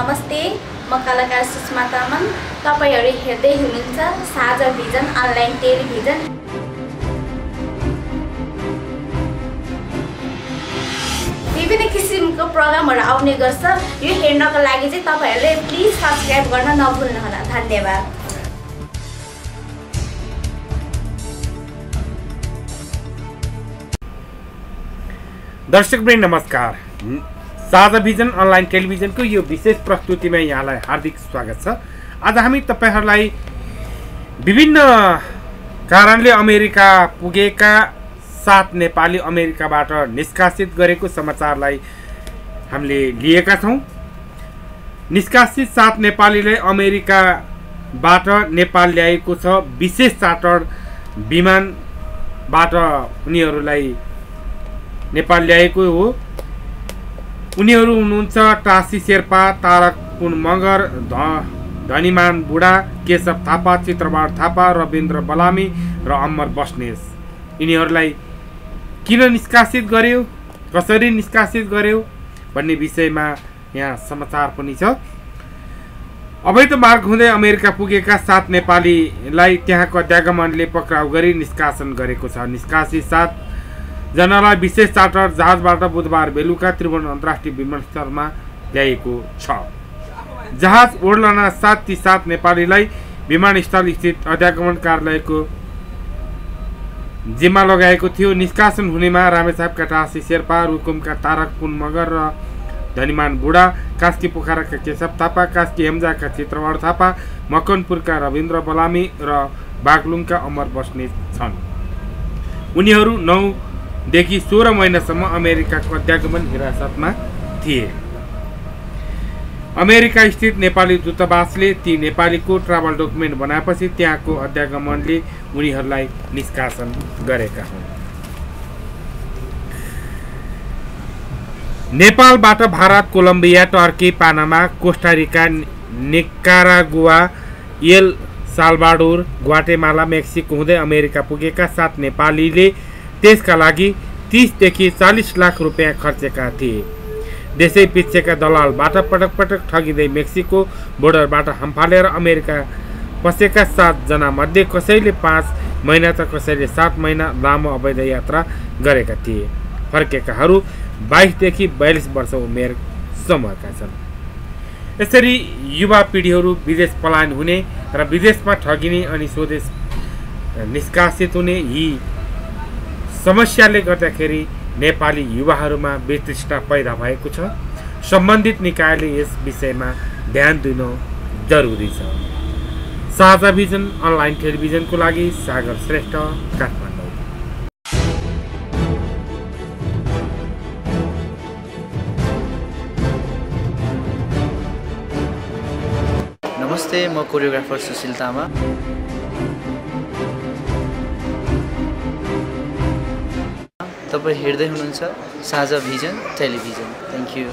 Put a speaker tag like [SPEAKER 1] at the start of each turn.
[SPEAKER 1] नमस्ते म कलाकार सुषमा तामाङ। तपाईँहरू हेर्दै हुनुहुन्छ साझा भिजन अनलाइन टेलिभिजन। विभिन्न किसिमको प्रोग्रामहरू आउने गर्छ। यो हेर्नको लागि चाहिँ तपाईँहरूले प्लिज सब्सक्राइब गर्न नभुल्नुहोला। धन्यवाद।
[SPEAKER 2] दर्शकवृन्द नमस्कार। साझा भिजन अनलाइन टेलिभिजनको यो विशेष प्रस्तुतिमा यहाँलाई हार्दिक स्वागत छ। आज हामी तपाईँहरूलाई विभिन्न कारणले अमेरिका पुगेका सात नेपाली अमेरिकाबाट निष्कासित गरेको समाचारलाई हामीले लिएका छौँ। निष्कासित सात नेपालीलाई अमेरिकाबाट नेपाल ल्याएको छ विशेष चार्टर विमानबाट उनीहरूलाई नेपाल ल्याएको हो। उनीहरू हुनुहुन्छ टासी शेर्पा तारक पुन मगर ध धनीमान बुढा केशव थापा चित्रबार थापा रविन्द्र बलामी र अमर बस्नेस। यिनीहरूलाई किन निष्कासित गर्यो? कसरी निष्कासित गर्यो? भन्ने विषयमा यहाँ समाचार पनि छ। अवैध मार्ग हुँदै अमेरिका पुगेका सात नेपालीलाई त्यहाँको अध्यागमनले पक्राउ गरी निष्कासन गरेको छ। निष्कासित सात जनालाई विशेष चार्टर जहाजबाट बुधबार बेलुका त्रिभुवन अन्तर्राष्ट्रिय विमानस्थलमा ल्याइएको छ। जहाज ओर्लना सात ती सात नेपालीलाई विमानस्थल स्थित अध्यागमन कार्यालयको जिम्मा लगाएको थियो। निष्कासन हुनेमा रामेछापका टासी शेर्पा रुकुमका तारक पुन मगर र धनीमान बुढा कास्की पोखराका केशव थापा कास्की हेम्जाका चित्रवर थापा मकनपुरका रविन्द्र बलामी र बागलुङका अमर बस्ने छन्। उनीहरू नौदेखि सोह्र महिनासम्म अमेरिकाको अध्यागमन हिरासतमा थिए। अमेरिका स्थित नेपाली दूतावासले ती नेपालीको ट्राभल डकुमेन्ट बनाएपछि त्यहाँको अध्यागमनले उनीहरूलाई निष्कासन गरेका हुन्। नेपालबाट Bharat Colombia Turkey Panama Costa Rica Nicaragua El Salvador Guatemala Mexico हुँदै अमेरिका पुगेका सात नेपालीले त्यसका लागि तिसदेखि चालिस लाख रुपियाँ खर्चेका थिए। देशै पिच्छेका दलालबाट पटक पटक ठगिँदै मेक्सिको बोर्डरबाट हम्फालेर अमेरिका पसेका सातजना मध्ये कसैले पाँच महिना त कसैले सात महिना लामो अवैध यात्रा गरेका थिए। फर्केकाहरू बाइसदेखि बयालिस वर्ष उमेर समूहका छन्। यसरी युवा पिँढीहरू विदेश पलायन हुने र विदेशमा ठगिने अनि स्वदेश निष्कासित हुने यी समस्याले गर्दाखेरि नेपाली युवाहरूमा वितृष्टा पैदा भएको छ। सम्बन्धित निकायले यस विषयमा ध्यान दिन जरुरी छ। साझा भिजन अनलाइन टेलिभिजनको लागि सागर श्रेष्ठ काठमाडौँ।
[SPEAKER 3] नमस्ते म कोरियोग्राफर सुशील तामा तपाईँ हेर्दै हुनुहुन्छ साझा भिजन टेलिभिजन। Thank you